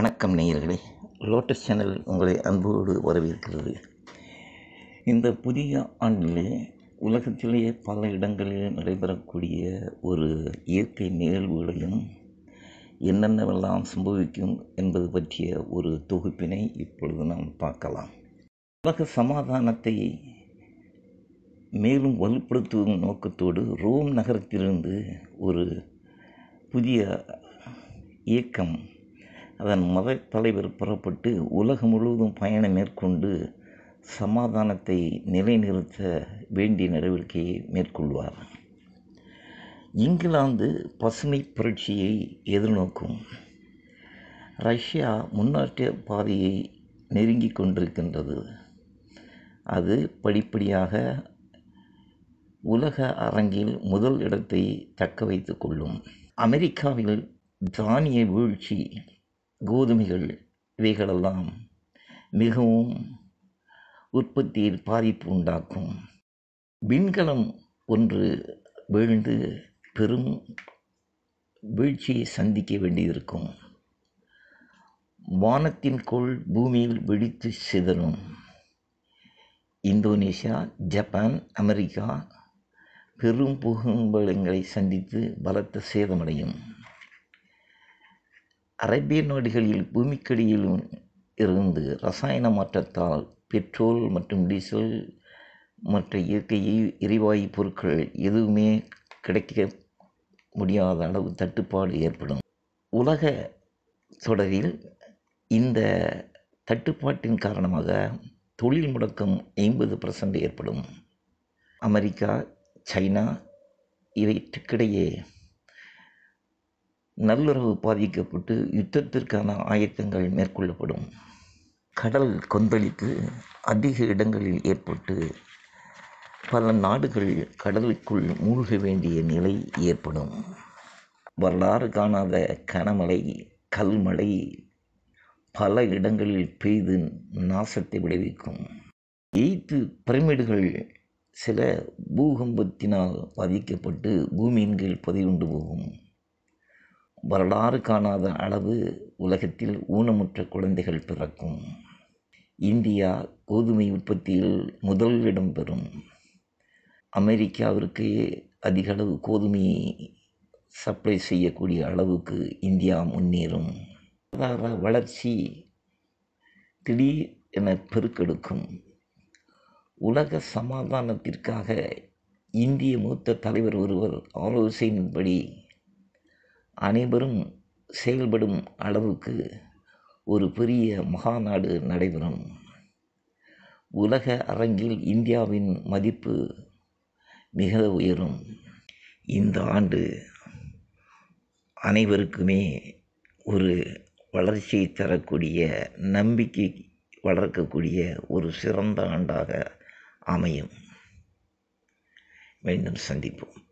வணக்கம் நேயர்களே. Lotus channel உங்களை அன்போடு வரவேற்கிறது. இந்த புதிய ஆண்டிலே உலகத்திலேயே பல இடங்களில் நடைபெறக்கூடிய ஒரு இயற்கை நிகழ்வுகளையும் என்னென்னவெல்லாம் சம்பவிக்கும் என்பது பற்றிய ஒரு தொகுப்பினை இப்பொழுது நாம் பார்க்கலாம். உலக சமாதானத்தை மேலும் வலுப்படுத்தும் நோக்கத்தோடு ரோம் நகரத்திலிருந்து ஒரு புதிய இயக்கம் அதன் மத தலைவர் புறப்பட்டு உலகம் முழுவதும் பயணம் மேற்கொண்டு சமாதானத்தை நிலைநிறுத்த வேண்டிய நடவடிக்கையை மேற்கொள்வார். இங்கிலாந்து பசுமை புரட்சியை எதிர்நோக்கும். ரஷ்யா முன்னேற்ற பாதையை நெருங்கி கொண்டிருக்கின்றது. அது படிப்படியாக உலக அரங்கில் முதல் இடத்தை தக்க வைத்து கொள்ளும். அமெரிக்காவில் தானிய வீழ்ச்சி கோதுமைகள் இவைகளெல்லாம் மிகவும் உற்பத்தியில் பாதிப்பு உண்டாக்கும். விண்கலம் ஒன்று வீழ்ந்து பெரும் வீழ்ச்சியை சந்திக்க வேண்டியிருக்கும். வானத்தின் கோள் பூமியில் வெடித்து சிதறும். இந்தோனேஷியா ஜப்பான் அமெரிக்கா பெரும் புகம்பலங்களை சந்தித்து பலத்த சேதமடையும். அரேபிய நாடுகளில் பூமிக்கடியிலும் இருந்து ரசாயன மாற்றத்தால் பெட்ரோல் மற்றும் டீசல் மற்ற இயற்கை எரிவாயு பொருட்கள் எதுவுமே கிடைக்க முடியாத அளவு தட்டுப்பாடு ஏற்படும். உலக தொடரில் இந்த தட்டுப்பாட்டின் காரணமாக தொழில் முடக்கம் ஐம்பது பர்சன்ட் ஏற்படும். அமெரிக்கா சைனா இவற்றுக்கிடையே நல்லுறவு பாதிக்கப்பட்டு யுத்தத்திற்கான ஆயத்தங்கள் மேற்கொள்ளப்படும். கடல் கொந்தளிப்பு அதிக இடங்களில் ஏற்பட்டு பல நாடுகள் கடலுக்குள் மூழ்க வேண்டிய நிலை ஏற்படும். வரலாறு காணாத கனமழை கல்மழை பல இடங்களில் பெய்து நாசத்தை விளைவிக்கும். எய்த்து பிரமிடுகள் சில பூகம்பத்தினால் பாதிக்கப்பட்டு பூமியின் கீழ் பதிவுண்டு போகும். வரலாறு காணாத அளவு உலகத்தில் ஊனமுற்ற குழந்தைகள் பிறக்கும். இந்தியா கோதுமை உற்பத்தியில் முதல் இடம் பெறும். அமெரிக்காவிற்கு அதிக அளவு கோதுமை சப்ளை செய்யக்கூடிய அளவுக்கு இந்தியா முன்னேறும். பொருளாதார வளர்ச்சி திடீர் என பெருக்கெடுக்கும். உலக சமாதானத்திற்காக இந்திய மூத்த தலைவர் ஒருவர் ஆலோசனையின்படி அனைவரும் செயல்படும் அளவுக்கு ஒரு பெரிய மகாநாடு நடைபெறும். உலக அரங்கில் இந்தியாவின் மதிப்பு மிக உயரும். இந்த ஆண்டு அனைவருக்குமே ஒரு வளர்ச்சியை தரக்கூடிய நம்பிக்கை வளர்க்கக்கூடிய ஒரு சிறந்த ஆண்டாக அமையும். மீண்டும் சந்திப்போம்.